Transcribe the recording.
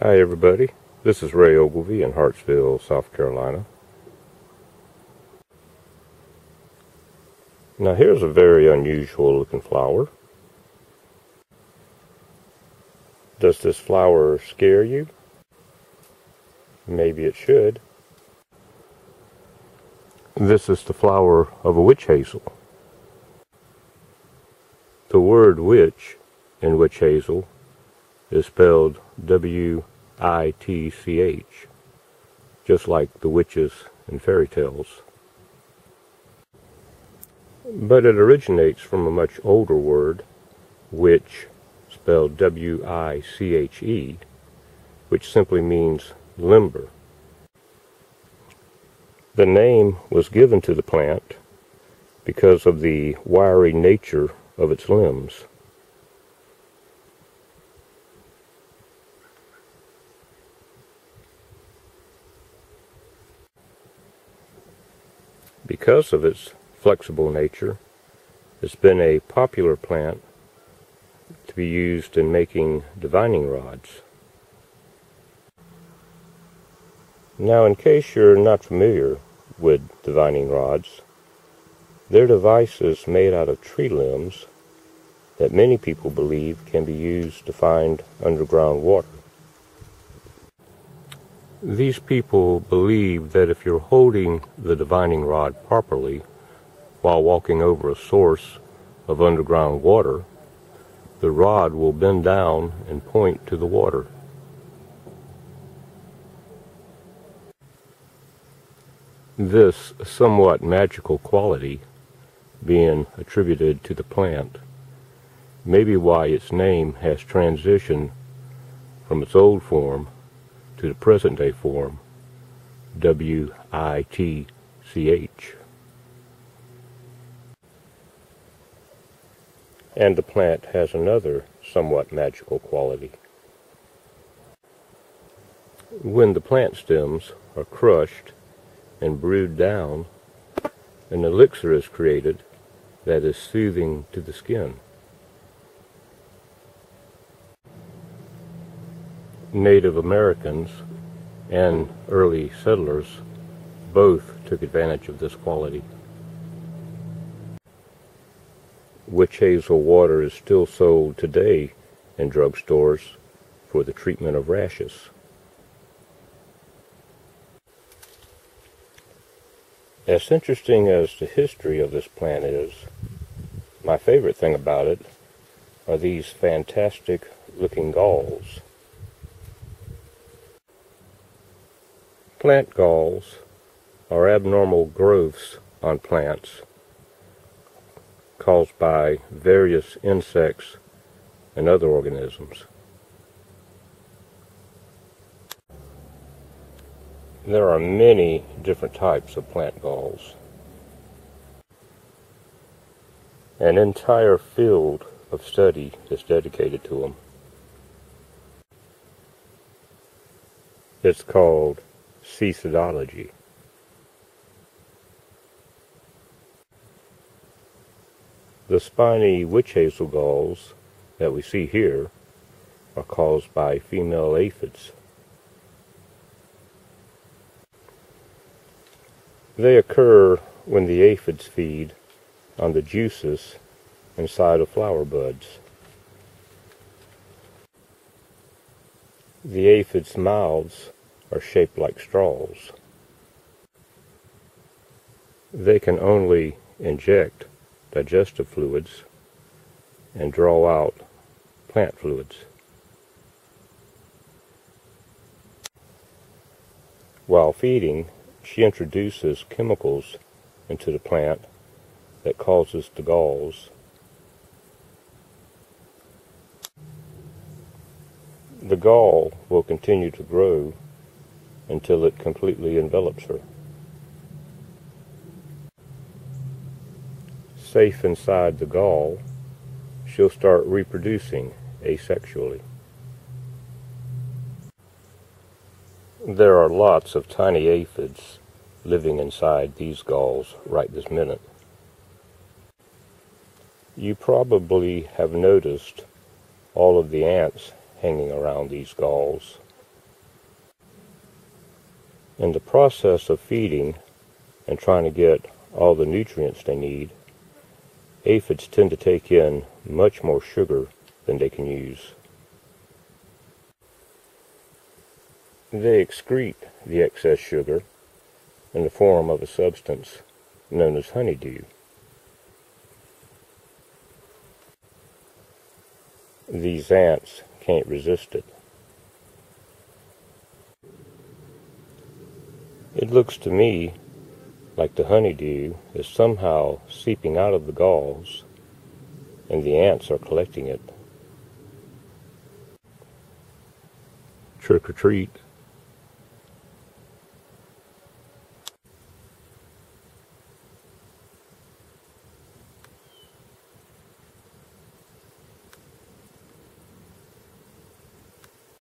Hi everybody, this is Ray Ogilvie in Hartsville, South Carolina. Now here's a very unusual looking flower. Does this flower scare you? Maybe it should. This is the flower of a witch hazel. The word witch in witch hazel is spelled W I T C H, just like the witches in fairy tales. But it originates from a much older word, witch, spelled W I C H E, which simply means limber. The name was given to the plant because of the wiry nature of its limbs. Because of its flexible nature, it's been a popular plant to be used in making divining rods. Now, in case you're not familiar with divining rods, they're devices made out of tree limbs that many people believe can be used to find underground water. These people believe that if you're holding the divining rod properly while walking over a source of underground water, the rod will bend down and point to the water. This somewhat magical quality being attributed to the plant may be why its name has transitioned from its old form to the present day form, W-I-T-C-H. And the plant has another somewhat magical quality. When the plant stems are crushed and brewed down, an elixir is created that is soothing to the skin. Native Americans and early settlers both took advantage of this quality. Witch hazel water is still sold today in drugstores for the treatment of rashes. As interesting as the history of this plant is, my favorite thing about it are these fantastic looking galls. Plant galls are abnormal growths on plants caused by various insects and other organisms. There are many different types of plant galls. An entire field of study is dedicated to them. It's called Cecidology. The spiny witch hazel galls that we see here are caused by female aphids. They occur when the aphids feed on the juices inside of flower buds. The aphids' mouths are shaped like straws. They can only inject digestive fluids and draw out plant fluids. While feeding, she introduces chemicals into the plant that causes the galls. The gall will continue to grow until it completely envelops her. Safe inside the gall, she'll start reproducing asexually. There are lots of tiny aphids living inside these galls right this minute. You probably have noticed all of the ants hanging around these galls In the process of feeding and trying to get all the nutrients they need, aphids tend to take in much more sugar than they can use. They excrete the excess sugar in the form of a substance known as honeydew. These ants can't resist it. It looks to me like the honeydew is somehow seeping out of the galls and the ants are collecting it. Trick or treat.